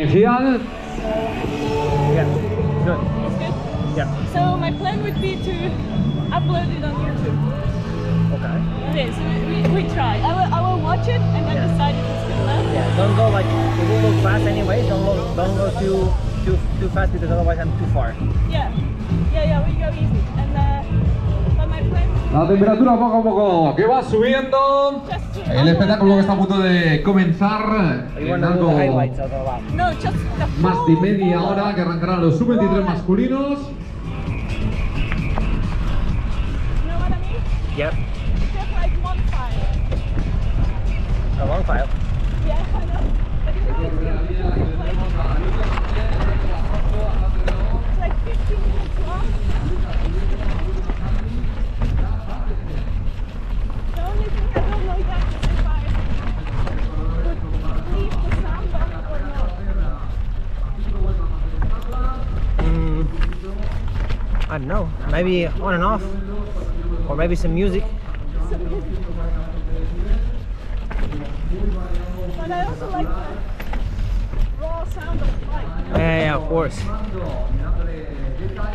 Inicial. Yeah, good. It's good. Yeah, So my plan would be to upload it on YouTube. okay. Okay, so we, we try. I will, I will watch it and then Yeah. decide if it's good enough. Yeah, don't go like it will go fast anyway. Don't go don't go too too too fast because otherwise I'm too far. Yeah, yeah, yeah. We go easy. And uh, but my plan La temperatura poco a poco que va subiendo. just to El espectáculo que está a punto de comenzar You en want to do algo the highlights of the lap. No, just the más de full- media full- hora que arrancarán los sub-23 masculinos. You know what I mean? Yep, Just like one file. a long file. Yeah, I know. But you know, it's, it's like, it's like 15 minutes long. The only thing I don't know yet is if I would leave the sound on or not. Mm, I don't know. Maybe on and off, or maybe some music. But I also like the raw sound of. Yeah, yeah, of course. I did try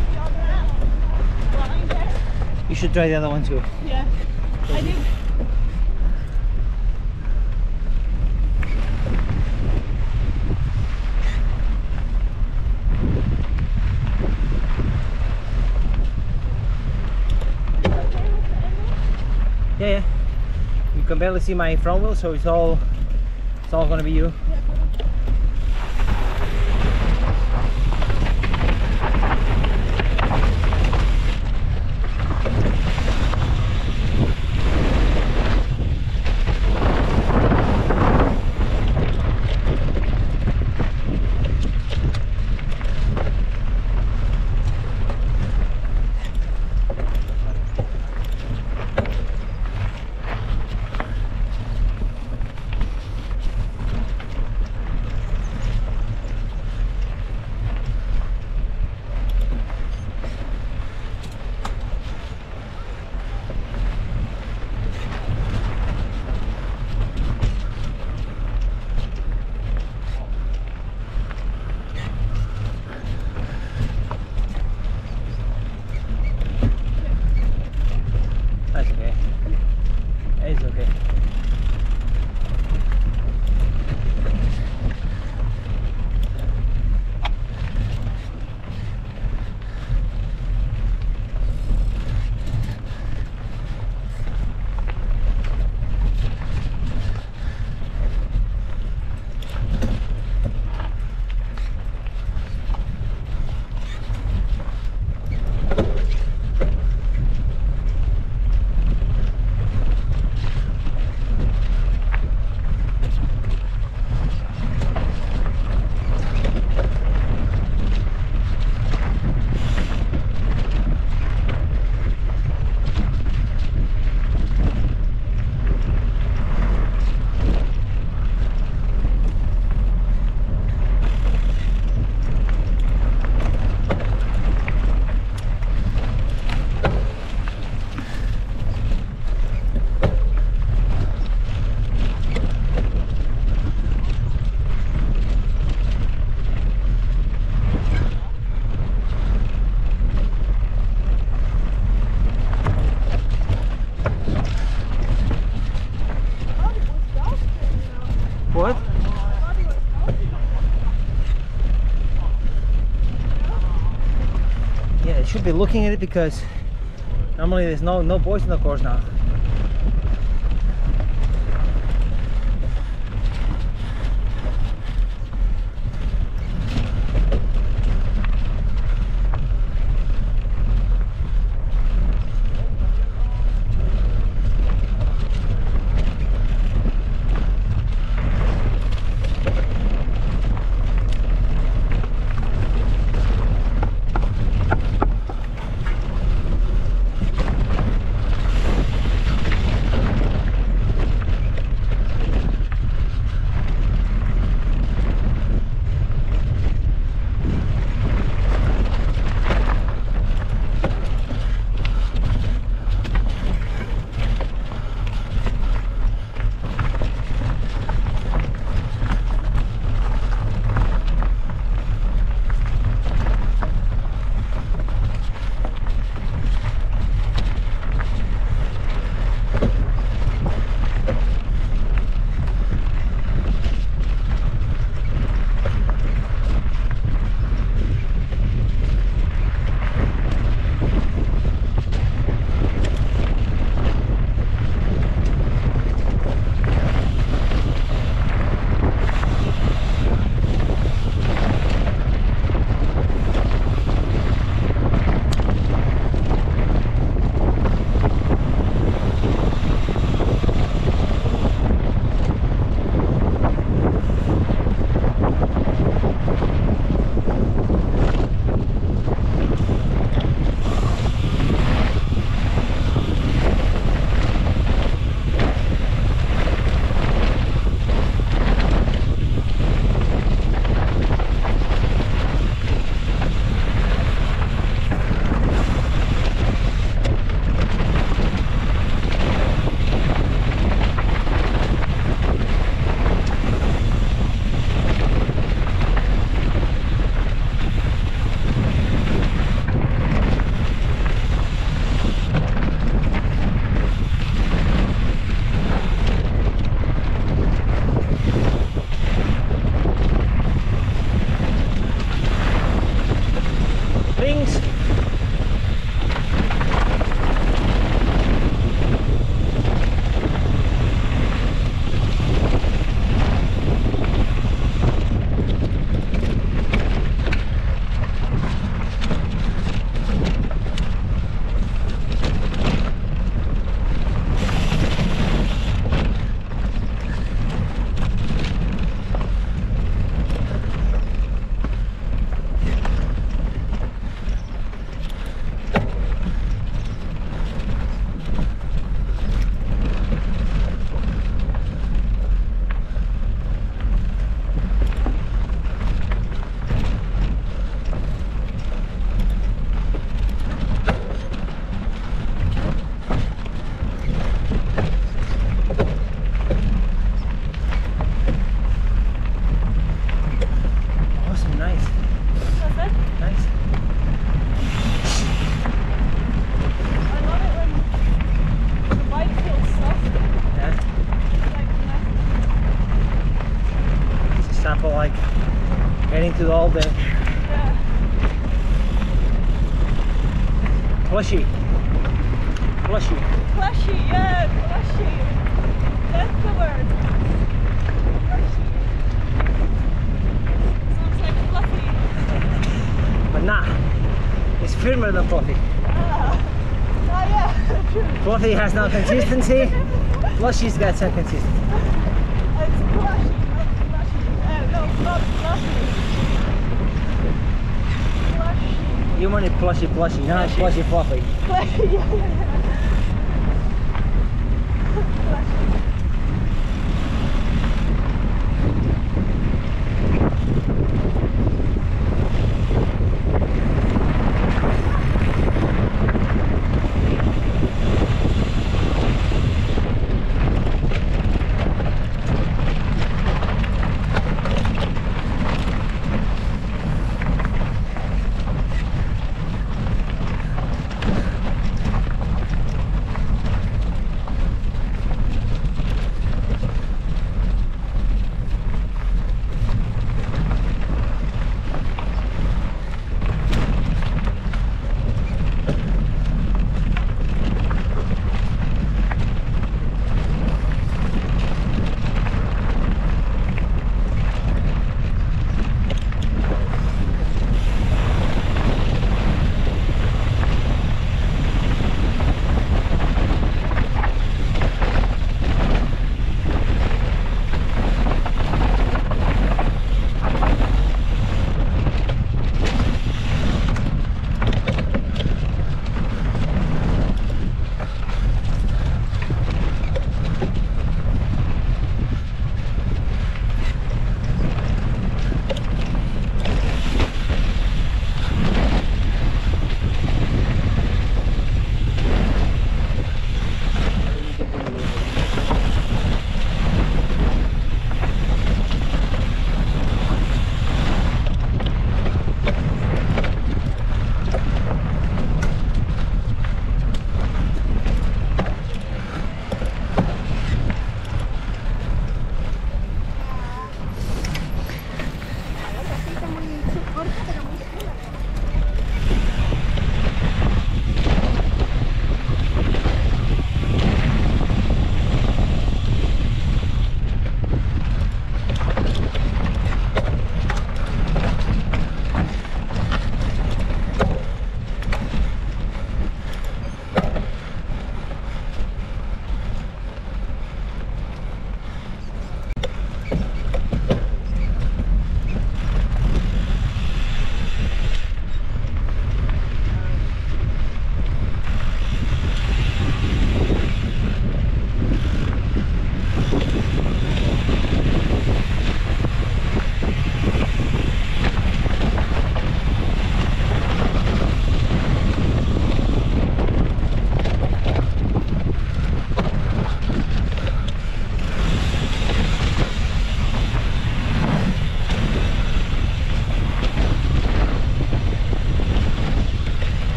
the other line there. You should try the other one too. Yeah, I did. Yeah, yeah. You can barely see my front wheel, so it's all it's all gonna be you. Should be looking at it because normally there's no no boys in the course now. Plushy. Plushy, yeah, plushy. That's the word. Plushy. Sounds like fluffy. But nah. It's firmer than fluffy. Ah, ah yeah, true. Fluffy has no consistency. Plushy's got some consistency. It's plushy, not flushy. Uh, no, not flushy. Plushy. You want it plushy plushy, not plushy fluffy. Plushy, yeah,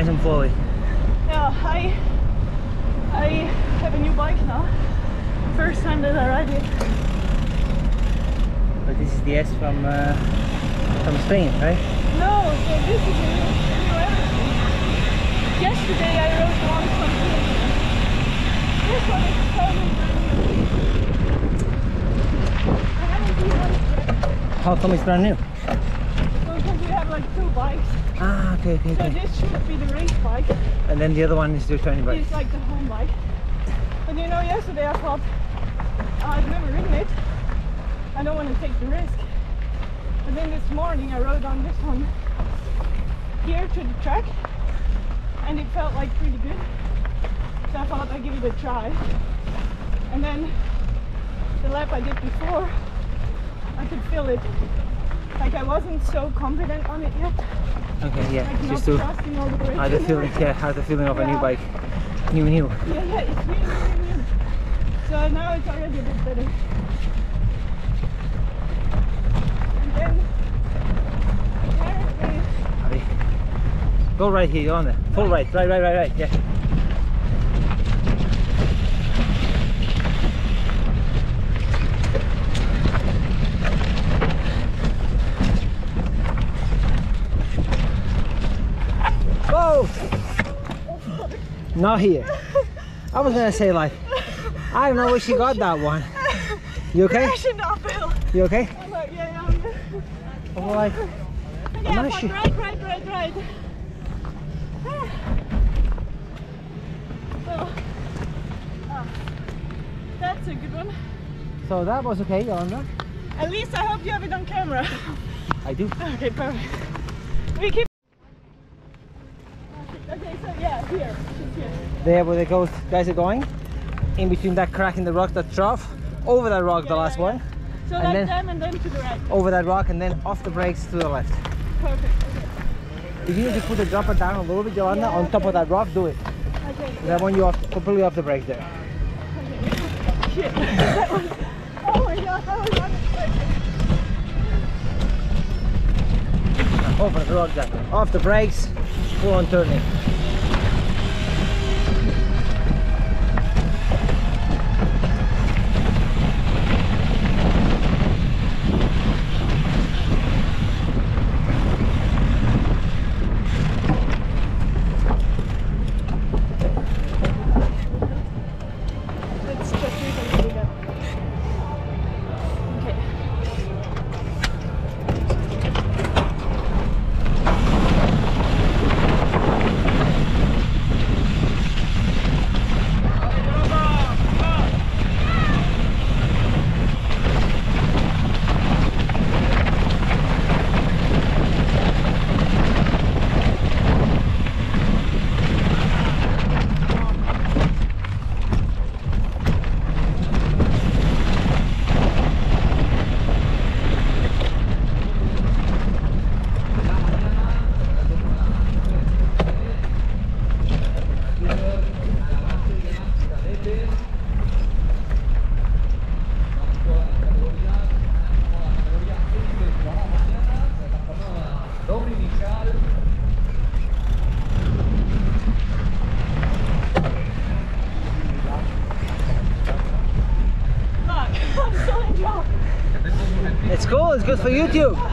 Nice and flowy. Yeah, I I have a new bike now. First time that I ride it. But this is the S from uh, from Spain, right? No, so this is a new, new everything. Yesterday I rode one from Finland. This one is totally brand new. I haven't seen one yet. How come it's brand new? Because we have like two bikes. Ah, okay, okay, So okay. this should be the race bike. And then the other one is your training bike. It's like the home bike. But you know, yesterday I thought "Oh, I've never ridden it. I don't want to take the risk. But then this morning I rode on this one here to the track and it felt like pretty good. So I thought I'd give it a try. And then the lap I did before, I could feel it. Like I wasn't so confident on it yet. Okay, yeah. Just to the have the feeling, yeah, have the feeling of a new bike. New, new. Yeah, yeah, it's really, really new. So now it's already a bit better. And then apparently, Abby. Go right here, you're on there. Full right, right, right, right, right, yeah. Not here. I was gonna say like, I don't know where she got that one. You okay? crashing uphill. You okay? I'm like, yeah, yeah, I'm. I'm like, Yeah, not but sure. right, right, right, right. Ah. Ah. That's a good one. so that was okay, Jolanda. At least I hope you have it on camera. I do. Okay, perfect. We keep. Okay, so yeah, here. She's here. There where the ghost guys are going. In between that crack in the rock, that trough. Over that rock, the last yeah, one. So And then- them and then to the right. Over that rock and then off the brakes to the left. Perfect. If you need to put the dropper down a little bit, Jolanda, Yeah, on top of that rock, do it. Okay. Okay. I want you off, completely off the brake there. Shit. that was. Oh my god, that was unexpected. Over the rock, Jack. Off the brakes, full on turning. Let's just leave a little bit. Okay. Fuck, I'm so in trouble. Good for YouTube.